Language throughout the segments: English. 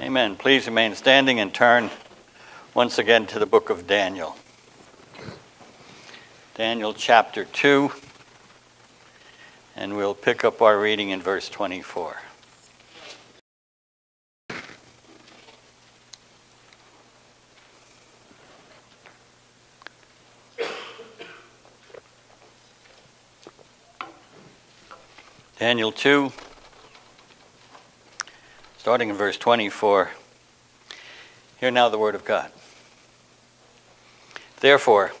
Amen. Please remain standing and turn once again to the book of Daniel. Daniel chapter 2, and we'll pick up our reading in verse 24. Daniel 2, starting in verse 24. Hear now the word of God. Therefore,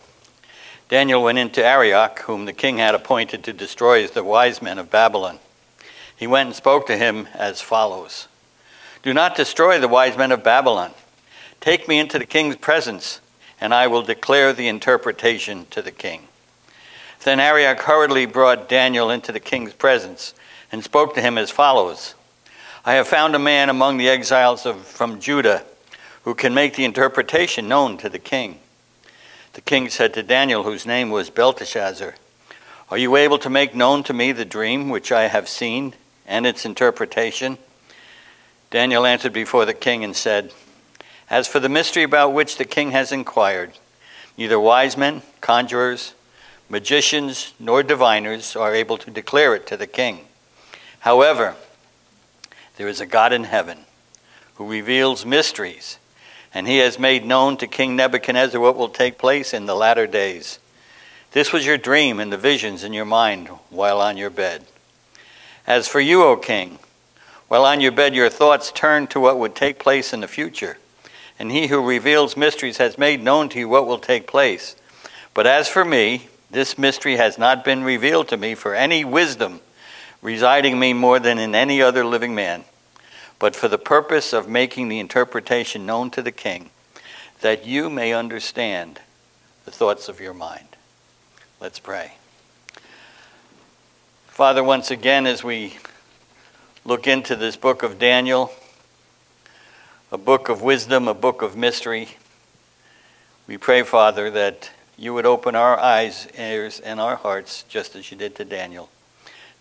Daniel went into Arioch, whom the king had appointed to destroy the wise men of Babylon. He went and spoke to him as follows Do not destroy the wise men of Babylon. Take me into the king's presence, and I will declare the interpretation to the king. Then Arioch hurriedly brought Daniel into the king's presence and spoke to him as follows I have found a man among the exiles of, from Judah who can make the interpretation known to the king. The king said to Daniel, whose name was Belteshazzar, Are you able to make known to me the dream which I have seen and its interpretation? Daniel answered before the king and said, As for the mystery about which the king has inquired, neither wise men, conjurers, magicians, nor diviners are able to declare it to the king. However, there is a God in heaven who reveals mysteries, and he has made known to King Nebuchadnezzar what will take place in the latter days. This was your dream and the visions in your mind while on your bed. As for you, O king, while on your bed your thoughts turned to what would take place in the future, and he who reveals mysteries has made known to you what will take place. But as for me, this mystery has not been revealed to me for any wisdom residing me more than in any other living man, but for the purpose of making the interpretation known to the king, that you may understand the thoughts of your mind. Let's pray. Father, once again, as we look into this book of Daniel, a book of wisdom, a book of mystery, we pray, Father, that you would open our eyes, ears, and our hearts, just as you did to Daniel,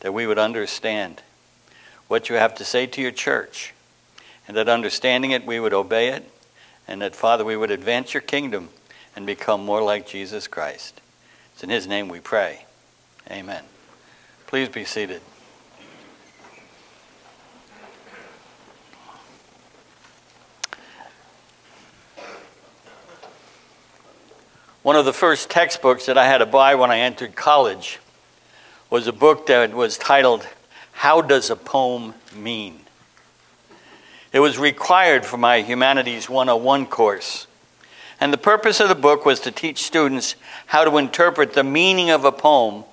that we would understand what you have to say to your church, and that understanding it, we would obey it, and that, Father, we would advance your kingdom and become more like Jesus Christ. It's in his name we pray. Amen. Please be seated. One of the first textbooks that I had to buy when I entered college was a book that was titled, How Does a Poem Mean? It was required for my Humanities 101 course. And the purpose of the book was to teach students how to interpret the meaning of a poem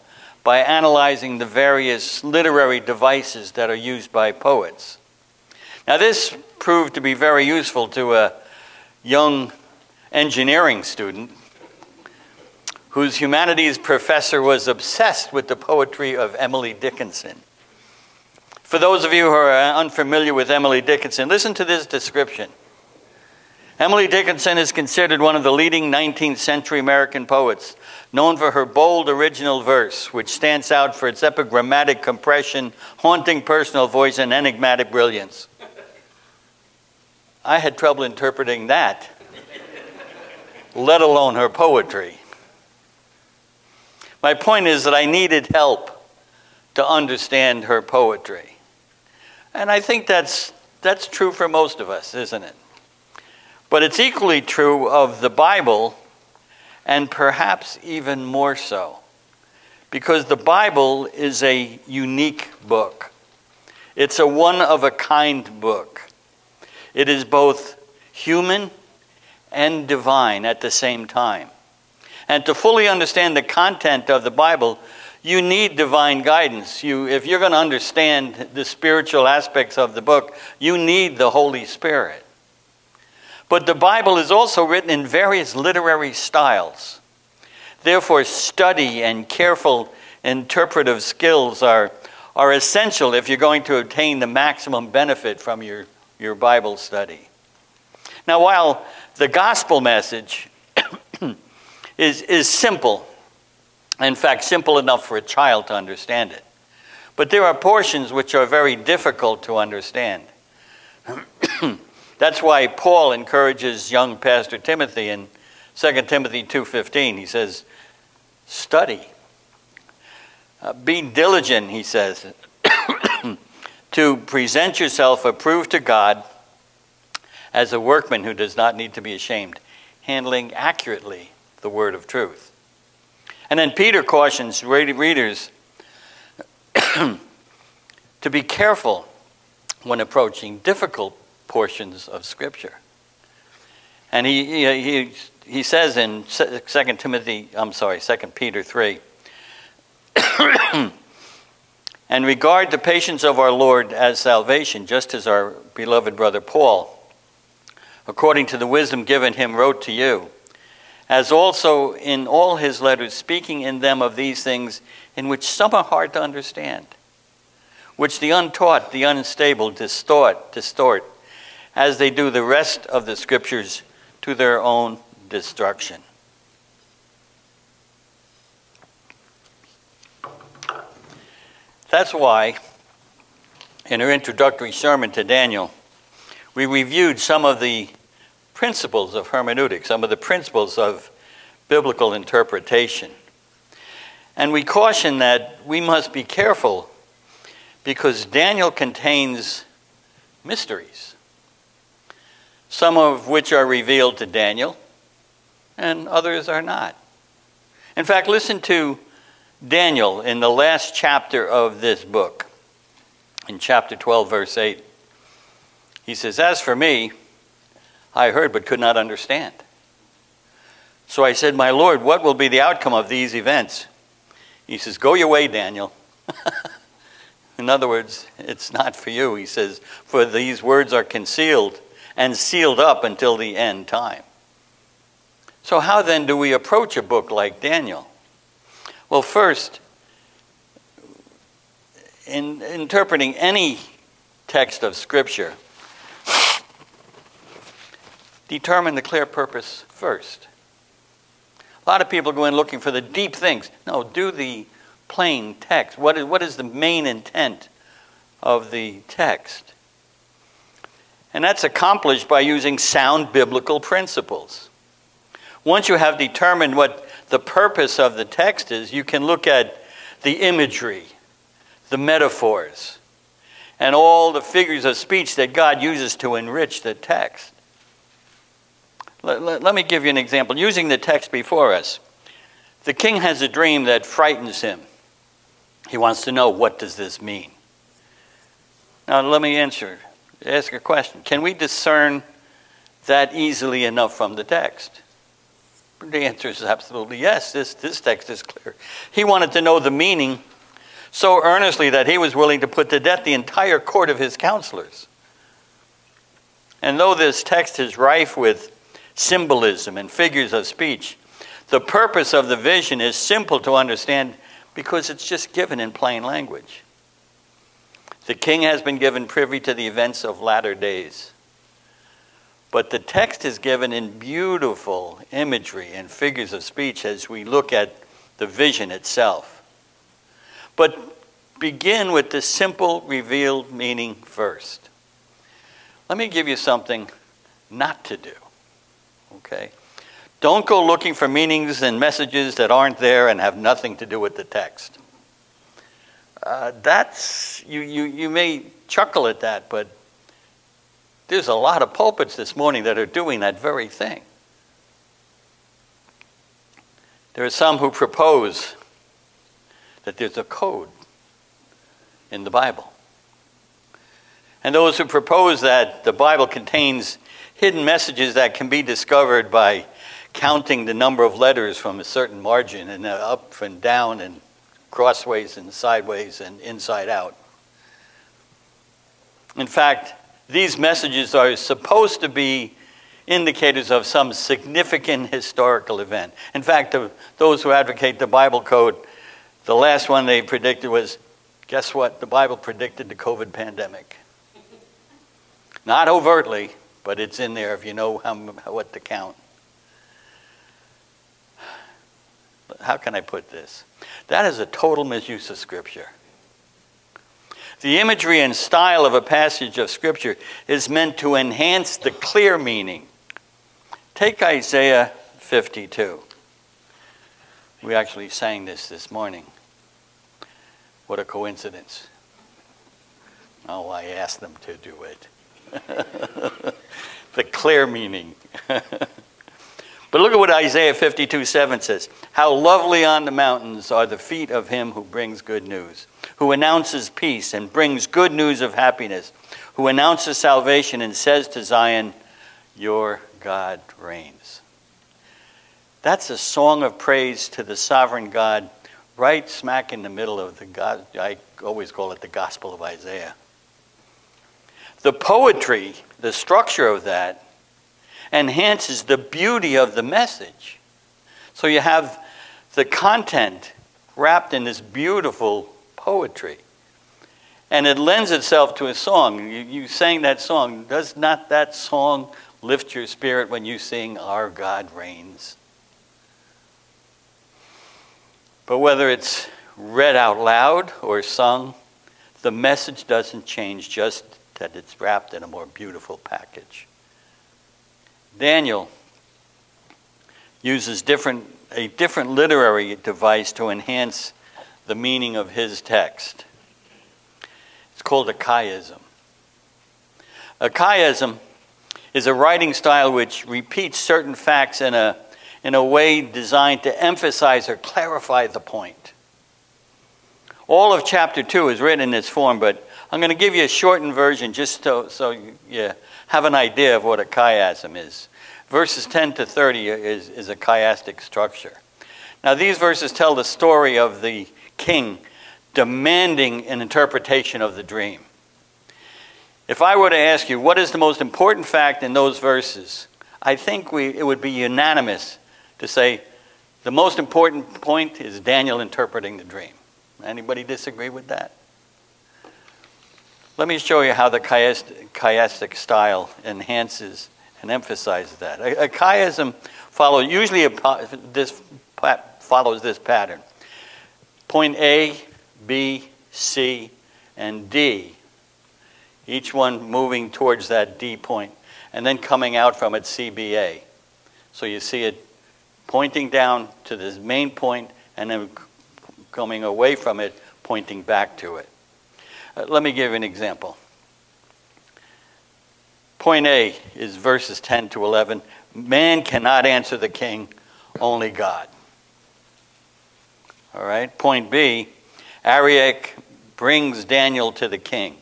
by analyzing the various literary devices that are used by poets. Now, this proved to be very useful to a young engineering student whose humanities professor was obsessed with the poetry of Emily Dickinson. For those of you who are unfamiliar with Emily Dickinson, listen to this description. Emily Dickinson is considered one of the leading 19th century American poets, known for her bold original verse, which stands out for its epigrammatic compression, haunting personal voice, and enigmatic brilliance. I had trouble interpreting that, let alone her poetry. My point is that I needed help to understand her poetry. And I think that's, that's true for most of us, isn't it? But it's equally true of the Bible, and perhaps even more so, because the Bible is a unique book. It's a one of a kind book. It is both human and divine at the same time. And to fully understand the content of the Bible, you need divine guidance. You, if you're going to understand the spiritual aspects of the book, you need the Holy Spirit. But the Bible is also written in various literary styles. Therefore, study and careful interpretive skills are, are essential if you're going to obtain the maximum benefit from your, your Bible study. Now, while the gospel message is, is simple. In fact, simple enough for a child to understand it. But there are portions which are very difficult to understand. That's why Paul encourages young Pastor Timothy in 2 Timothy 2:15. He says, "Study. Uh, be diligent," he says, "to present yourself approved to God as a workman who does not need to be ashamed, handling accurately the word of truth." And then Peter cautions readers to be careful when approaching difficult portions of Scripture. And he, he, he says in 2 Timothy, I'm sorry, 2 Peter 3, and regard the patience of our Lord as salvation, just as our beloved brother Paul, according to the wisdom given him, wrote to you, as also in all his letters, speaking in them of these things in which some are hard to understand, which the untaught, the unstable distort, distort as they do the rest of the scriptures to their own destruction. That's why, in our introductory sermon to Daniel, we reviewed some of the principles of hermeneutics, some of the principles of biblical interpretation. And we caution that we must be careful because Daniel contains mysteries some of which are revealed to Daniel, and others are not. In fact, listen to Daniel in the last chapter of this book, in chapter 12, verse 8. He says, As for me, I heard but could not understand. So I said, My Lord, what will be the outcome of these events? He says, Go your way, Daniel. in other words, it's not for you. He says, For these words are concealed and sealed up until the end time. So, how then do we approach a book like Daniel? Well, first, in interpreting any text of Scripture, determine the clear purpose first. A lot of people go in looking for the deep things. No, do the plain text. What is, what is the main intent of the text? And that's accomplished by using sound biblical principles. Once you have determined what the purpose of the text is, you can look at the imagery, the metaphors, and all the figures of speech that God uses to enrich the text. Let, let, let, me give you an example. Using the text before us, the king has a dream that frightens him. He wants to know what does this mean? Now, let me answer ask a question Can we discern that easily enough from the text? The answer is absolutely yes. This, this text is clear. He wanted to know the meaning so earnestly that he was willing to put to death the entire court of his counselors. And though this text is rife with symbolism and figures of speech, the purpose of the vision is simple to understand because it's just given in plain language. The king has been given privy to the events of latter days. But the text is given in beautiful imagery and figures of speech as we look at the vision itself. But begin with the simple revealed meaning first. Let me give you something not to do. Okay? Don't go looking for meanings and messages that aren't there and have nothing to do with the text. Uh, that's, you, you, you may chuckle at that, but there's a lot of pulpits this morning that are doing that very thing. There are some who propose that there's a code in the Bible. And those who propose that the Bible contains hidden messages that can be discovered by counting the number of letters from a certain margin and uh, up and down and crossways and sideways and inside out. In fact, these messages are supposed to be indicators of some significant historical event. In fact, the, those who advocate the Bible code, the last one they predicted was guess what? The Bible predicted the COVID pandemic. Not overtly, but it's in there if you know how, what to count. How can I put this? That is a total misuse of Scripture. The imagery and style of a passage of Scripture is meant to enhance the clear meaning. Take Isaiah 52. We actually sang this this morning. What a coincidence. Oh, I asked them to do it. the clear meaning. But look at what Isaiah 52 7 says. How lovely on the mountains are the feet of him who brings good news, who announces peace and brings good news of happiness, who announces salvation and says to Zion, Your God reigns. That's a song of praise to the sovereign God, right smack in the middle of the God. I always call it the Gospel of Isaiah. The poetry, the structure of that, enhances the beauty of the message. So you have the content wrapped in this beautiful poetry. And it lends itself to a song. You, you sang that song. Does not that song lift your spirit when you sing, Our God Reigns? But whether it's read out loud or sung, the message doesn't change, just that it's wrapped in a more beautiful package. Daniel uses different, a different literary device to enhance the meaning of his text. It's called a chiasm. A chiasm is a writing style which repeats certain facts in a, in a way designed to emphasize or clarify the point. All of chapter 2 is written in this form, but I'm going to give you a shortened version just so, so you have an idea of what a chiasm is. Verses 10 to 30 is, is a chiastic structure. Now, these verses tell the story of the king demanding an interpretation of the dream. If I were to ask you, what is the most important fact in those verses? I think we, it would be unanimous to say the most important point is Daniel interpreting the dream. Anybody disagree with that? Let me show you how the chiastic style enhances and emphasizes that. A, chiasm follows usually a, this follows this pattern. Point A, B, C, and D. Each one moving towards that D point, and then coming out from it CBA. So you see it pointing down to this main point, and then coming away from it, pointing back to it. Uh, let me give you an example. Point A is verses 10 to 11. Man cannot answer the king, only God. All right. Point B, Arioch brings Daniel to the king.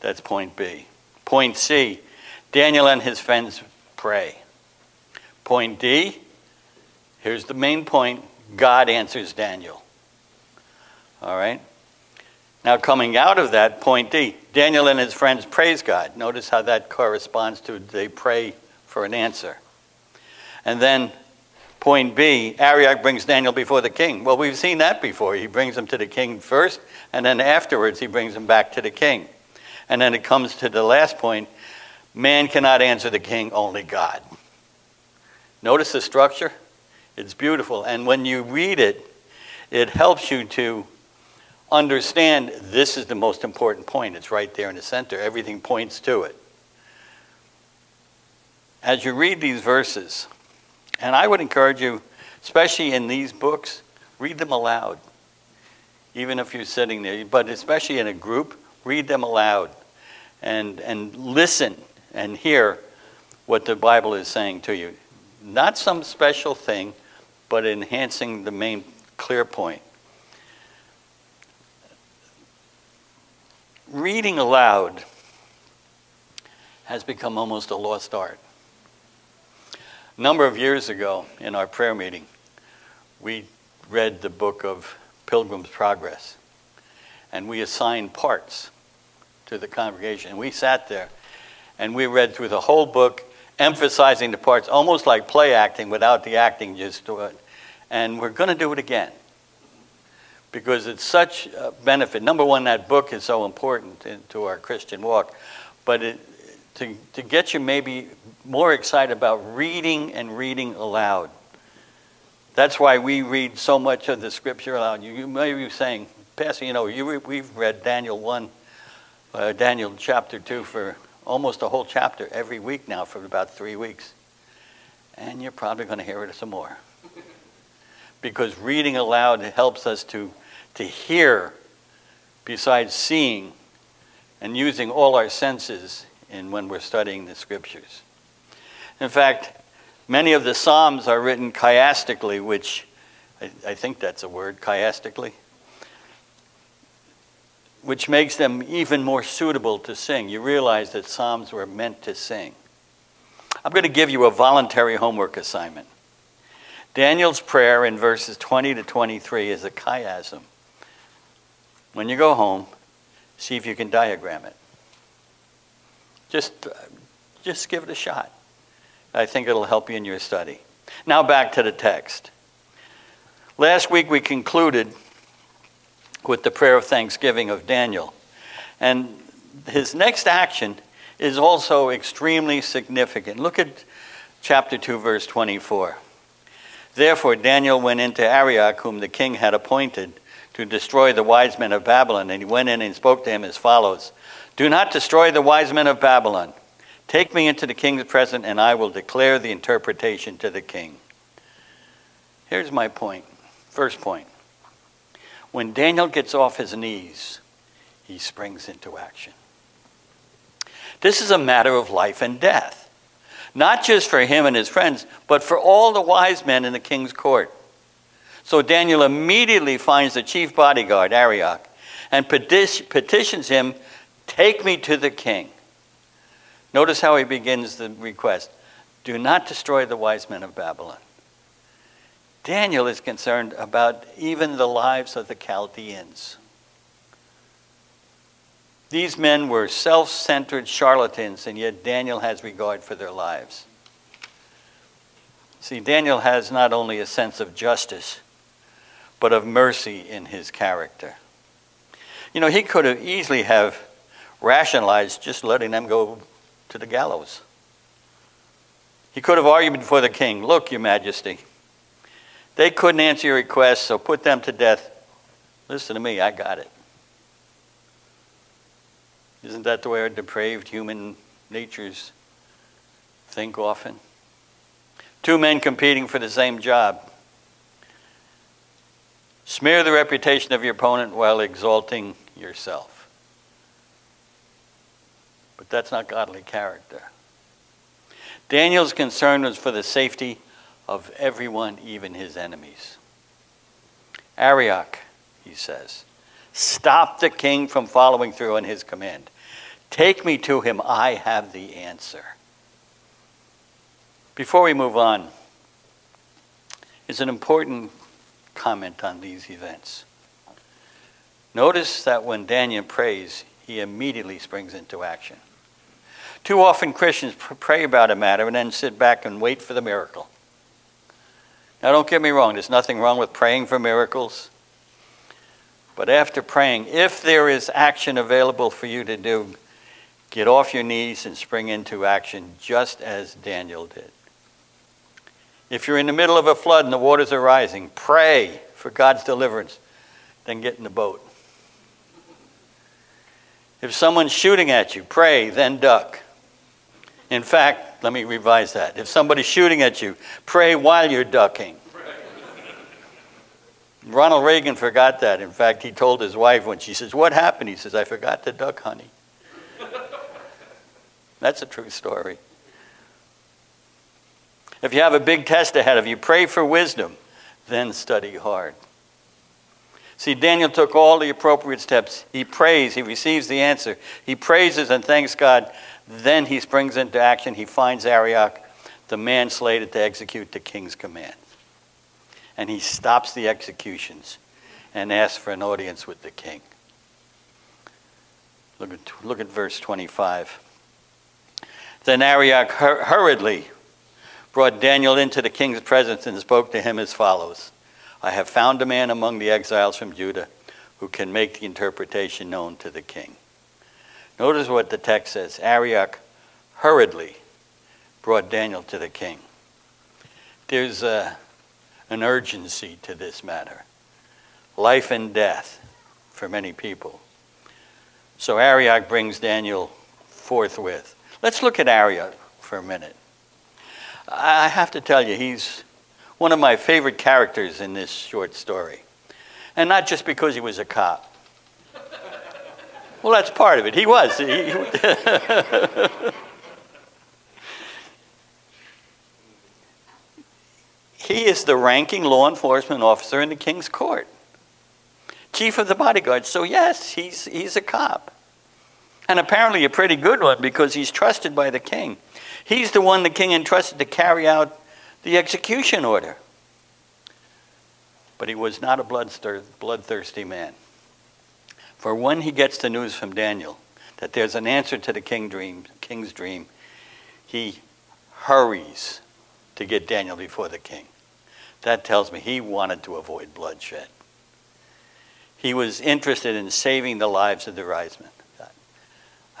That's point B. Point C, Daniel and his friends pray. Point D, here's the main point God answers Daniel. All right. Now, coming out of that, point D, Daniel and his friends praise God. Notice how that corresponds to they pray for an answer. And then point B, Arioch brings Daniel before the king. Well, we've seen that before. He brings him to the king first, and then afterwards he brings him back to the king. And then it comes to the last point man cannot answer the king, only God. Notice the structure? It's beautiful. And when you read it, it helps you to understand this is the most important point. It's right there in the center. Everything points to it. As you read these verses, and I would encourage you, especially in these books, read them aloud. Even if you're sitting there, but especially in a group, read them aloud and, and listen and hear what the Bible is saying to you. Not some special thing, but enhancing the main clear point. Reading aloud has become almost a lost art. A number of years ago in our prayer meeting, we read the book of Pilgrim's Progress, and we assigned parts to the congregation. We sat there and we read through the whole book, emphasizing the parts, almost like play acting without the acting just to it. And we're going to do it again because it's such a benefit. Number one, that book is so important to our Christian walk, but it, to, to get you maybe more excited about reading and reading aloud. That's why we read so much of the scripture aloud. You, you may be saying, Pastor, you know, you, we've read Daniel 1, uh, Daniel chapter 2 for almost a whole chapter every week now for about three weeks. And you're probably going to hear it some more. Because reading aloud helps us to, to hear besides seeing and using all our senses in when we're studying the scriptures. In fact, many of the Psalms are written chiastically, which I, I think that's a word, chiastically, which makes them even more suitable to sing. You realize that Psalms were meant to sing. I'm going to give you a voluntary homework assignment. Daniel's prayer in verses 20 to 23 is a chiasm. When you go home, see if you can diagram it. Just, just give it a shot. I think it'll help you in your study. Now back to the text. Last week we concluded with the prayer of thanksgiving of Daniel. And his next action is also extremely significant. Look at chapter 2, verse 24. Therefore, Daniel went into Arioch, whom the king had appointed to destroy the wise men of Babylon. And he went in and spoke to him as follows Do not destroy the wise men of Babylon. Take me into the king's presence, and I will declare the interpretation to the king. Here's my point. First point. When Daniel gets off his knees, he springs into action. This is a matter of life and death, not just for him and his friends, but for all the wise men in the king's court. So Daniel immediately finds the chief bodyguard, Arioch, and petitions him, Take me to the king. Notice how he begins the request Do not destroy the wise men of Babylon. Daniel is concerned about even the lives of the Chaldeans. These men were self centered charlatans, and yet Daniel has regard for their lives. See, Daniel has not only a sense of justice, but of mercy in his character. You know, he could have easily have rationalized just letting them go to the gallows. He could have argued before the king, Look, your majesty, they couldn't answer your request, so put them to death. Listen to me, I got it. Isn't that the way our depraved human natures think often? Two men competing for the same job. Smear the reputation of your opponent while exalting yourself. But that's not godly character. Daniel's concern was for the safety of everyone, even his enemies. Arioch, he says, stop the king from following through on his command. Take me to him, I have the answer. Before we move on, it's an important comment on these events. Notice that when Daniel prays, he immediately springs into action. Too often Christians pray about a matter and then sit back and wait for the miracle. Now, don't get me wrong, there's nothing wrong with praying for miracles. But after praying, if there is action available for you to do, get off your knees and spring into action just as Daniel did. If you're in the middle of a flood and the waters are rising, pray for God's deliverance, then get in the boat. If someone's shooting at you, pray, then duck. In fact, let me revise that. If somebody's shooting at you, pray while you're ducking. Ronald Reagan forgot that. In fact, he told his wife when she says, What happened? He says, I forgot to duck, honey. That's a true story. If you have a big test ahead of you, pray for wisdom, then study hard. See, Daniel took all the appropriate steps. He prays, he receives the answer. He praises and thanks God. Then he springs into action. He finds Arioch, the man slated to execute the king's command. And he stops the executions and asks for an audience with the king. Look at, look at verse 25. Then Arioch hurriedly brought Daniel into the king's presence and spoke to him as follows I have found a man among the exiles from Judah who can make the interpretation known to the king. Notice what the text says Arioch hurriedly brought Daniel to the king. There's a, an urgency to this matter life and death for many people. So Arioch brings Daniel forthwith. Let's look at Arioch for a minute. I have to tell you, he's one of my favorite characters in this short story. And not just because he was a cop. Well, that's part of it. He was. He, he is the ranking law enforcement officer in the king's court, chief of the bodyguard. So, yes, he's, he's a cop. And apparently a pretty good one because he's trusted by the king. He's the one the king entrusted to carry out the execution order. But he was not a bloodthirsty man. For when he gets the news from Daniel that there's an answer to the king dream, king's dream, he hurries to get Daniel before the king. That tells me he wanted to avoid bloodshed. He was interested in saving the lives of the Risemen.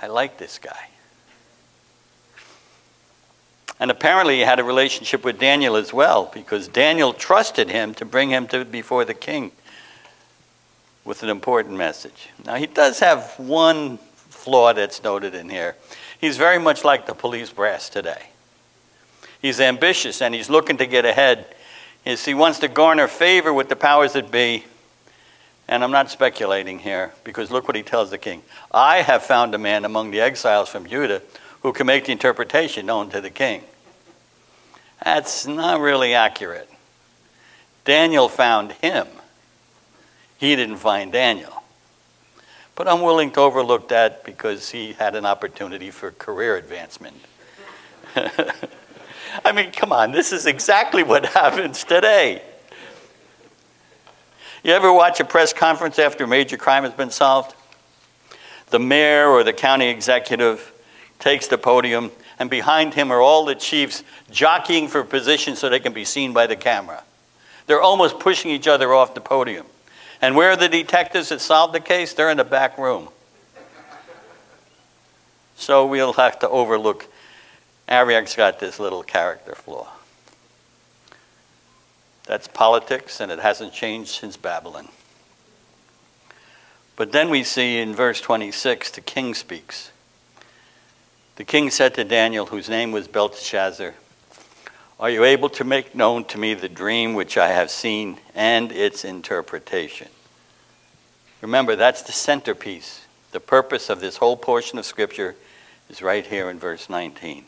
I like this guy. And apparently he had a relationship with Daniel as well, because Daniel trusted him to bring him to before the king with an important message. Now, he does have one flaw that's noted in here. He's very much like the police brass today. He's ambitious and he's looking to get ahead. He wants to garner favor with the powers that be. And I'm not speculating here because look what he tells the king. I have found a man among the exiles from Judah who can make the interpretation known to the king. That's not really accurate. Daniel found him. He didn't find Daniel. But I'm willing to overlook that because he had an opportunity for career advancement. I mean, come on, this is exactly what happens today. You ever watch a press conference after a major crime has been solved? The mayor or the county executive takes the podium, and behind him are all the chiefs jockeying for position so they can be seen by the camera. They're almost pushing each other off the podium. And where are the detectives that solved the case? They're in the back room. So we'll have to overlook. Arioch's got this little character flaw. That's politics, and it hasn't changed since Babylon. But then we see in verse 26, the king speaks. The king said to Daniel, whose name was Belteshazzar, are you able to make known to me the dream which I have seen and its interpretation? Remember, that's the centerpiece. The purpose of this whole portion of Scripture is right here in verse 19.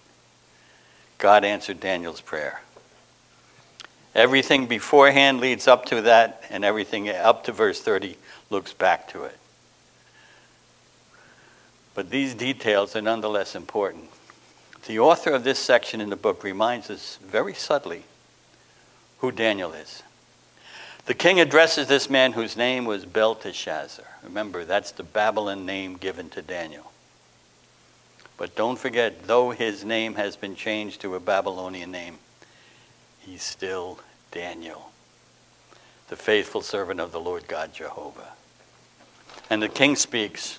God answered Daniel's prayer. Everything beforehand leads up to that, and everything up to verse 30 looks back to it. But these details are nonetheless important. The author of this section in the book reminds us very subtly who Daniel is. The king addresses this man whose name was Belteshazzar. Remember, that's the Babylon name given to Daniel. But don't forget, though his name has been changed to a Babylonian name, he's still Daniel, the faithful servant of the Lord God Jehovah. And the king speaks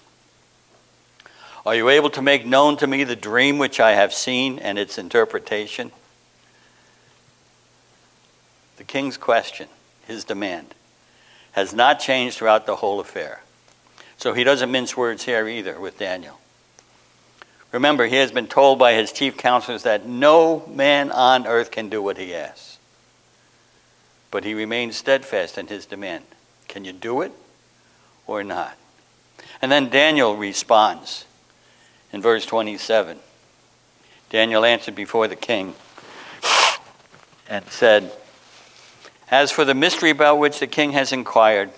are you able to make known to me the dream which I have seen and its interpretation? The king's question, his demand, has not changed throughout the whole affair. So he doesn't mince words here either with Daniel. Remember, he has been told by his chief counselors that no man on earth can do what he asks. But he remains steadfast in his demand. Can you do it or not? And then Daniel responds in verse 27. Daniel answered before the king and said, As for the mystery about which the king has inquired,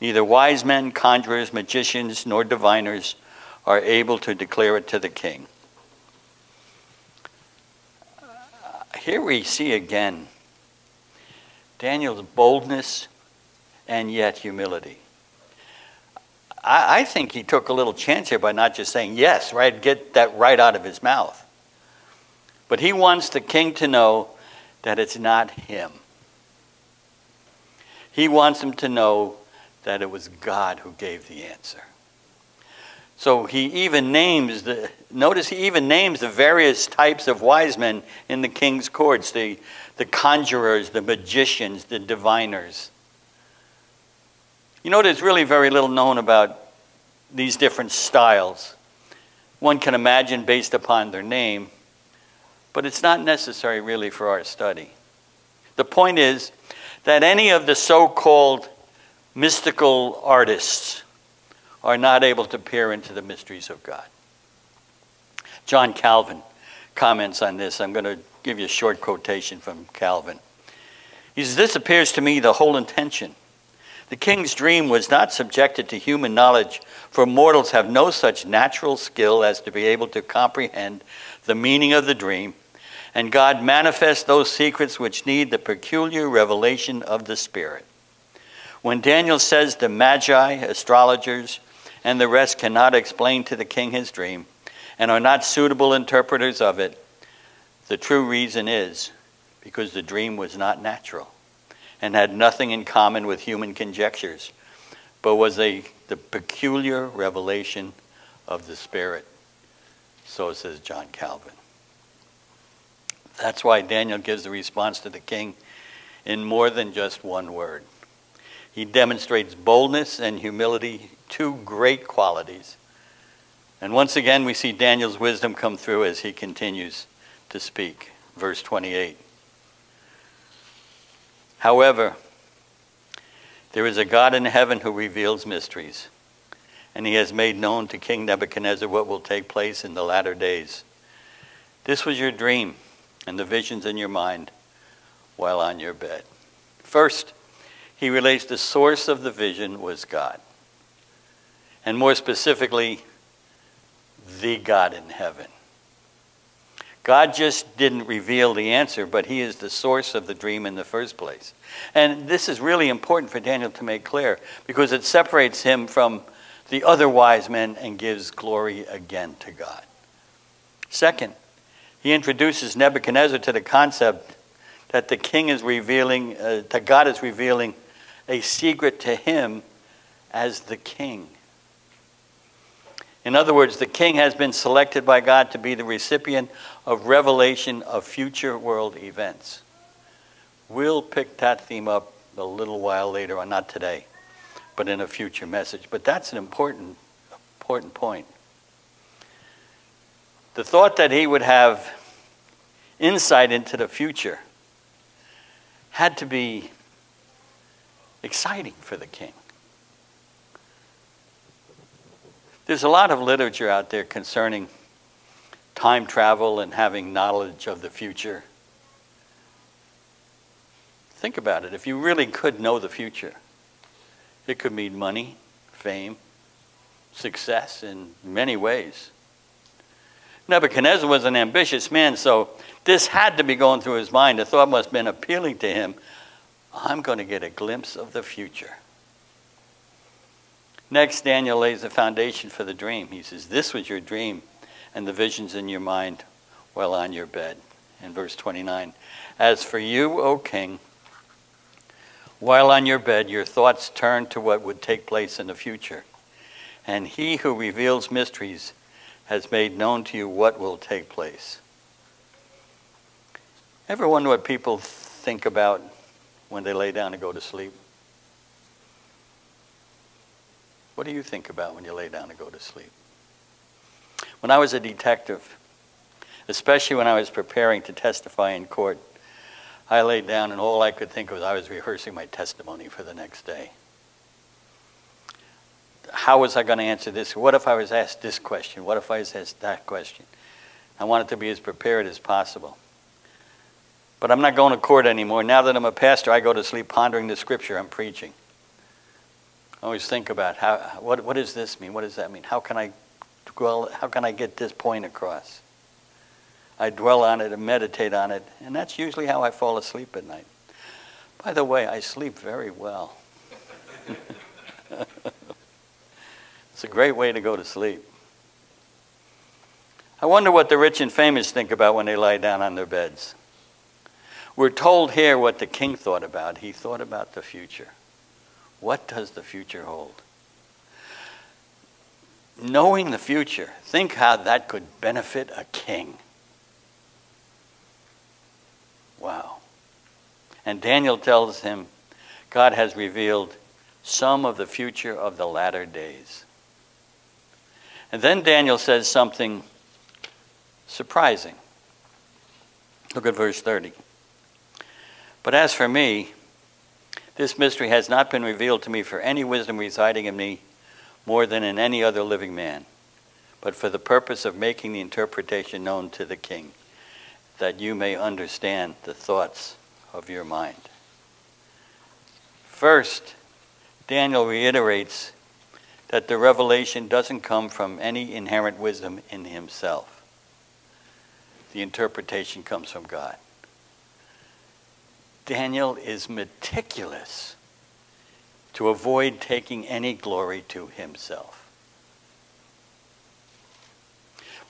neither wise men, conjurers, magicians, nor diviners are able to declare it to the king. Uh, here we see again Daniel's boldness and yet humility. I, I think he took a little chance here by not just saying yes, right? Get that right out of his mouth. But he wants the king to know that it's not him. He wants him to know that it was God who gave the answer. So he even names the notice he even names the various types of wise men in the king's courts, the, the conjurers, the magicians, the diviners. You know, there's really very little known about these different styles. One can imagine based upon their name, but it's not necessary really for our study. The point is that any of the so called mystical artists are not able to peer into the mysteries of God. John Calvin comments on this. I'm going to give you a short quotation from Calvin. He says, This appears to me the whole intention. The king's dream was not subjected to human knowledge, for mortals have no such natural skill as to be able to comprehend the meaning of the dream, and God manifests those secrets which need the peculiar revelation of the Spirit. When Daniel says the magi, astrologers, and the rest cannot explain to the king his dream, and are not suitable interpreters of it, the true reason is because the dream was not natural and had nothing in common with human conjectures, but was a, the peculiar revelation of the Spirit. So says John Calvin. That's why Daniel gives the response to the king in more than just one word. He demonstrates boldness and humility, two great qualities and once again, we see Daniel's wisdom come through as he continues to speak. Verse 28. However, there is a God in heaven who reveals mysteries, and he has made known to King Nebuchadnezzar what will take place in the latter days. This was your dream and the visions in your mind while on your bed. First, he relates the source of the vision was God. And more specifically, the God in heaven. God just didn't reveal the answer, but He is the source of the dream in the first place. And this is really important for Daniel to make clear because it separates him from the other wise men and gives glory again to God. Second, he introduces Nebuchadnezzar to the concept that the king is revealing, uh, that God is revealing a secret to him as the king. In other words, the king has been selected by God to be the recipient of revelation of future world events. We'll pick that theme up a little while later on, not today, but in a future message. But that's an important, important point. The thought that he would have insight into the future had to be exciting for the king. There's a lot of literature out there concerning time travel and having knowledge of the future. Think about it. If you really could know the future, it could mean money, fame, success in many ways. Nebuchadnezzar was an ambitious man, so this had to be going through his mind. The thought must have been appealing to him I'm going to get a glimpse of the future. Next, Daniel lays the foundation for the dream. He says, This was your dream and the visions in your mind while on your bed. In verse 29, As for you, O king, while on your bed, your thoughts turned to what would take place in the future. And he who reveals mysteries has made known to you what will take place. Ever wonder what people think about when they lay down to go to sleep? What do you think about when you lay down to go to sleep? When I was a detective, especially when I was preparing to testify in court, I laid down and all I could think was I was rehearsing my testimony for the next day. How was I going to answer this? What if I was asked this question? What if I was asked that question? I wanted to be as prepared as possible. But I'm not going to court anymore. Now that I'm a pastor, I go to sleep pondering the scripture I'm preaching. I always think about how what what does this mean? What does that mean? How can I dwell how can I get this point across? I dwell on it and meditate on it, and that's usually how I fall asleep at night. By the way, I sleep very well. it's a great way to go to sleep. I wonder what the rich and famous think about when they lie down on their beds. We're told here what the king thought about. He thought about the future. What does the future hold? Knowing the future, think how that could benefit a king. Wow. And Daniel tells him God has revealed some of the future of the latter days. And then Daniel says something surprising. Look at verse 30. But as for me, this mystery has not been revealed to me for any wisdom residing in me more than in any other living man, but for the purpose of making the interpretation known to the king, that you may understand the thoughts of your mind. First, Daniel reiterates that the revelation doesn't come from any inherent wisdom in himself. The interpretation comes from God. Daniel is meticulous to avoid taking any glory to himself.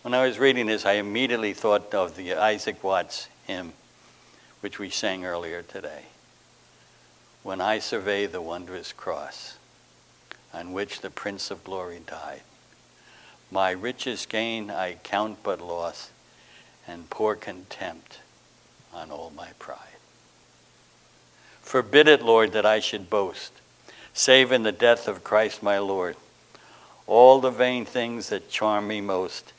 When I was reading this, I immediately thought of the Isaac Watts hymn, which we sang earlier today. When I survey the wondrous cross on which the Prince of Glory died, my richest gain I count but loss and pour contempt on all my pride. Forbid it, Lord, that I should boast, save in the death of Christ my Lord. All the vain things that charm me most,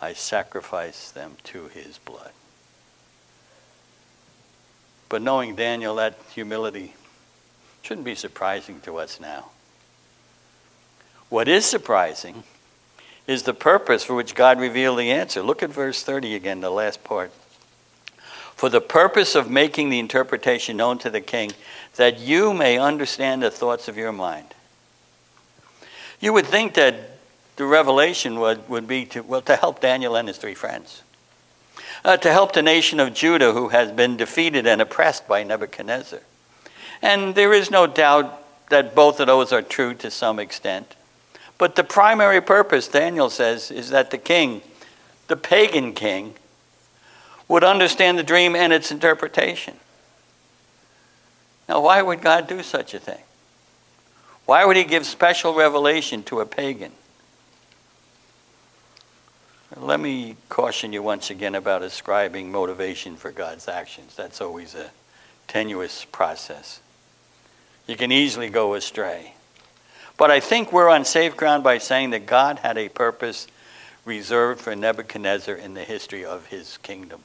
I sacrifice them to his blood. But knowing Daniel, that humility shouldn't be surprising to us now. What is surprising is the purpose for which God revealed the answer. Look at verse 30 again, the last part for the purpose of making the interpretation known to the king, that you may understand the thoughts of your mind. You would think that the revelation would, would be to, well, to help Daniel and his three friends, uh, to help the nation of Judah who has been defeated and oppressed by Nebuchadnezzar. And there is no doubt that both of those are true to some extent. But the primary purpose, Daniel says, is that the king, the pagan king, would understand the dream and its interpretation. Now, why would God do such a thing? Why would He give special revelation to a pagan? Let me caution you once again about ascribing motivation for God's actions. That's always a tenuous process. You can easily go astray. But I think we're on safe ground by saying that God had a purpose reserved for Nebuchadnezzar in the history of his kingdom.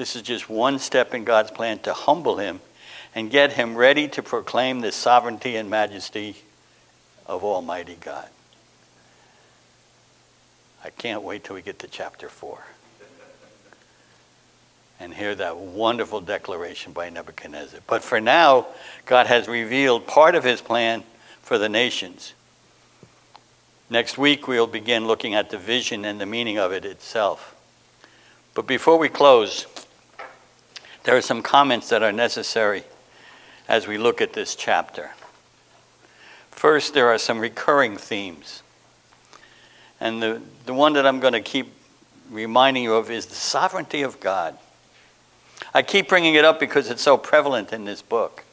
This is just one step in God's plan to humble him and get him ready to proclaim the sovereignty and majesty of Almighty God. I can't wait till we get to chapter 4 and hear that wonderful declaration by Nebuchadnezzar. But for now, God has revealed part of his plan for the nations. Next week, we'll begin looking at the vision and the meaning of it itself. But before we close, there are some comments that are necessary as we look at this chapter. First, there are some recurring themes. And the, the one that I'm going to keep reminding you of is the sovereignty of God. I keep bringing it up because it's so prevalent in this book.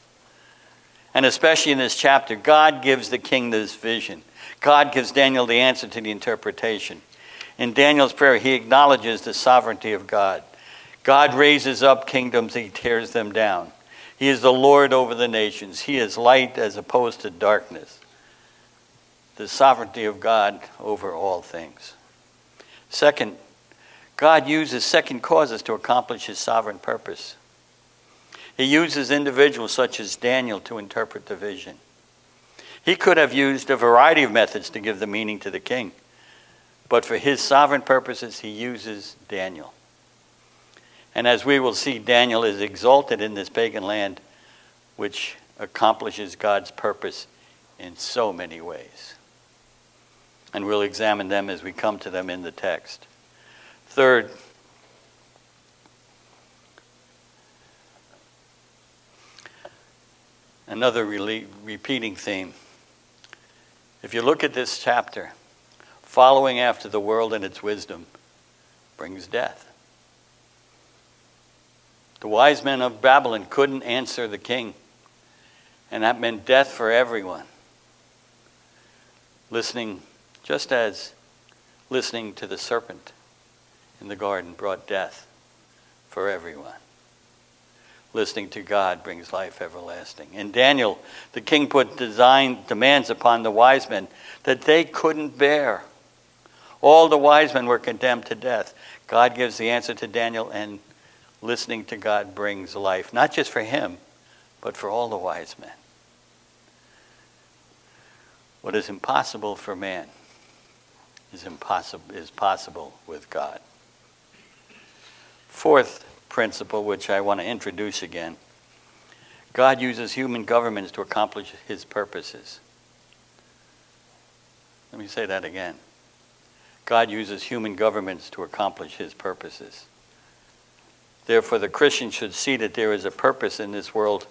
And especially in this chapter, God gives the king this vision. God gives Daniel the answer to the interpretation. In Daniel's prayer, he acknowledges the sovereignty of God. God raises up kingdoms, he tears them down. He is the Lord over the nations. He is light as opposed to darkness. The sovereignty of God over all things. Second, God uses second causes to accomplish his sovereign purpose. He uses individuals such as Daniel to interpret the vision. He could have used a variety of methods to give the meaning to the king, but for his sovereign purposes, he uses Daniel. And as we will see, Daniel is exalted in this pagan land, which accomplishes God's purpose in so many ways. And we'll examine them as we come to them in the text. Third, another really repeating theme. If you look at this chapter, following after the world and its wisdom brings death. The wise men of Babylon couldn't answer the king, and that meant death for everyone. Listening, just as listening to the serpent in the garden brought death for everyone. listening to God brings life everlasting. In Daniel, the king put design, demands upon the wise men that they couldn't bear. All the wise men were condemned to death. God gives the answer to Daniel, and listening to God brings life, not just for him, but for all the wise men. What is impossible for man is impossible is possible with God. Fourth principle, which I want to introduce again, God uses human governments to accomplish his purposes. Let me say that again. God uses human governments to accomplish his purposes. Therefore, the Christian should see that there is a purpose in this world,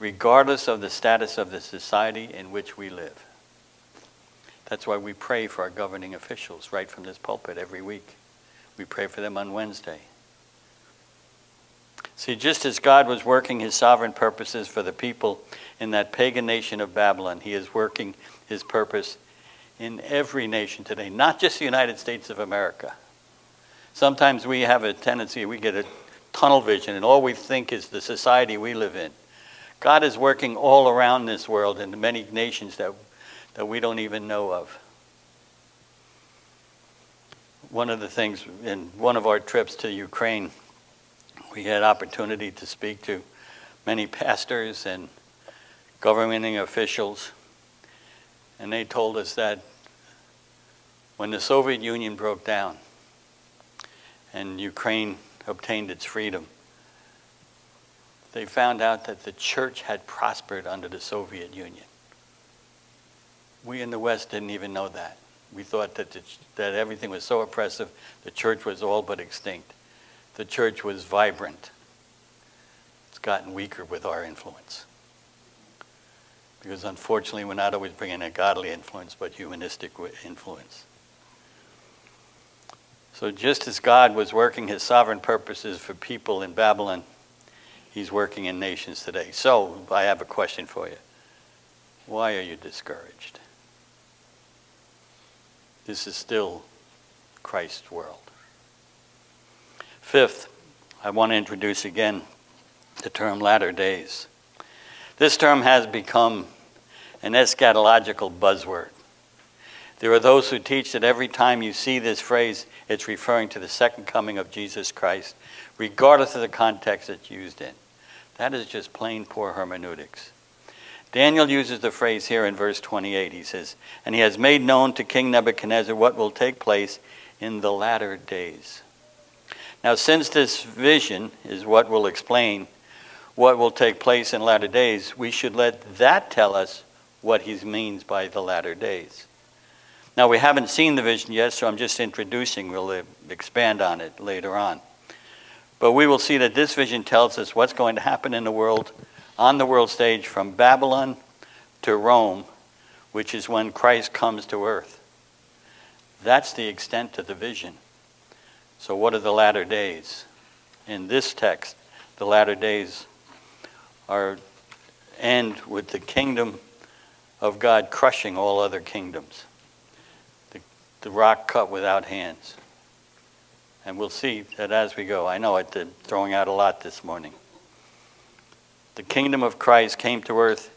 regardless of the status of the society in which we live. That's why we pray for our governing officials right from this pulpit every week. We pray for them on Wednesday. See, just as God was working his sovereign purposes for the people in that pagan nation of Babylon, he is working his purpose in every nation today, not just the United States of America. Sometimes we have a tendency, we get a tunnel vision, and all we think is the society we live in. God is working all around this world in many nations that, that we don't even know of. One of the things in one of our trips to Ukraine, we had opportunity to speak to many pastors and governing officials, and they told us that when the Soviet Union broke down and Ukraine obtained its freedom, they found out that the church had prospered under the Soviet Union. We in the West didn't even know that. We thought that, the, that everything was so oppressive, the church was all but extinct. The church was vibrant. It's gotten weaker with our influence. Because unfortunately, we're not always bringing a godly influence, but humanistic influence. So, just as God was working his sovereign purposes for people in Babylon, he's working in nations today. So, I have a question for you. Why are you discouraged? This is still Christ's world. Fifth, I want to introduce again the term latter days. This term has become an eschatological buzzword. There are those who teach that every time you see this phrase, it's referring to the second coming of Jesus Christ, regardless of the context it's used in. That is just plain poor hermeneutics. Daniel uses the phrase here in verse 28. He says, And he has made known to King Nebuchadnezzar what will take place in the latter days. Now, since this vision is what will explain what will take place in latter days, we should let that tell us what he means by the latter days. Now, we haven't seen the vision yet, so I'm just introducing. We'll uh, expand on it later on. But we will see that this vision tells us what's going to happen in the world, on the world stage, from Babylon to Rome, which is when Christ comes to earth. That's the extent of the vision. So, what are the latter days? In this text, the latter days are end with the kingdom of God crushing all other kingdoms the rock cut without hands. And we'll see that as we go. I know I'm throwing out a lot this morning. The kingdom of Christ came to earth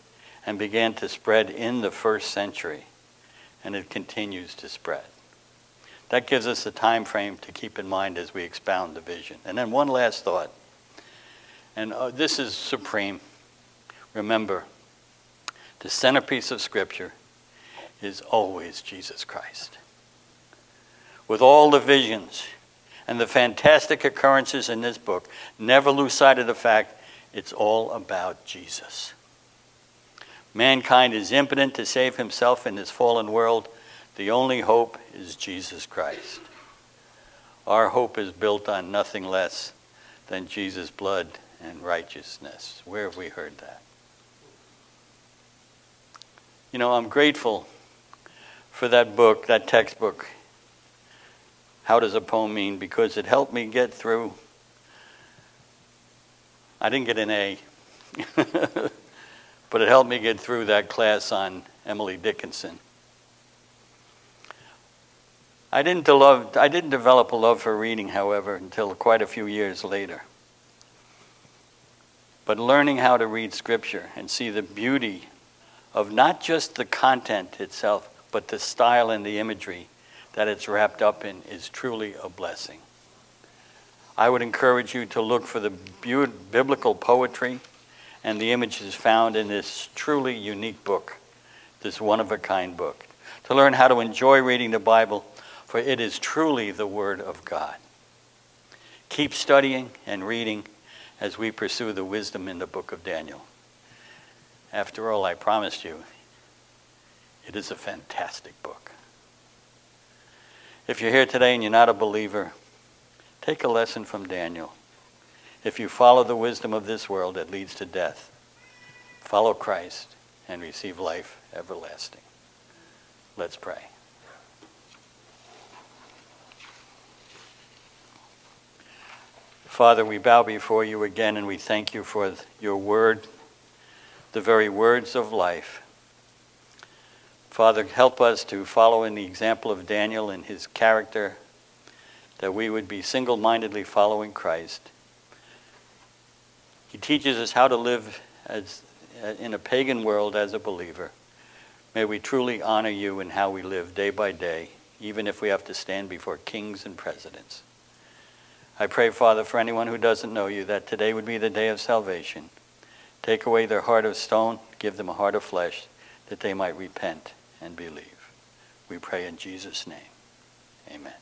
and began to spread in the first century, and it continues to spread. That gives us a time frame to keep in mind as we expound the vision. And then one last thought, and uh, this is supreme. Remember, the centerpiece of Scripture is always Jesus Christ with all the visions and the fantastic occurrences in this book, never lose sight of the fact it's all about Jesus. Mankind is impotent to save himself in this fallen world. The only hope is Jesus Christ. Our hope is built on nothing less than Jesus' blood and righteousness. Where have we heard that? You know, I'm grateful for that book, that textbook how does a poem mean? Because it helped me get through. I didn't get an A, but it helped me get through that class on Emily Dickinson. I didn't, love, I didn't develop a love for reading, however, until quite a few years later. but learning how to read Scripture and see the beauty of not just the content itself, but the style and the imagery that it's wrapped up in is truly a blessing. I would encourage you to look for the biblical poetry and the images found in this truly unique book, this one of a kind book, to learn how to enjoy reading the Bible, for it is truly the Word of God. Keep studying and reading as we pursue the wisdom in the book of Daniel. After all, I promised you, it is a fantastic book. If you're here today and you're not a believer, take a lesson from Daniel. If you follow the wisdom of this world, it leads to death. Follow Christ and receive life everlasting. Let's pray. Father, we bow before you again and we thank you for your word, the very words of life. Father, help us to follow in the example of Daniel and his character, that we would be single mindedly following Christ. He teaches us how to live as, uh, in a pagan world as a believer. May we truly honor you in how we live day by day, even if we have to stand before kings and presidents. I pray, Father, for anyone who doesn't know you, that today would be the day of salvation. Take away their heart of stone, give them a heart of flesh, that they might repent and believe. We pray in Jesus' name. Amen.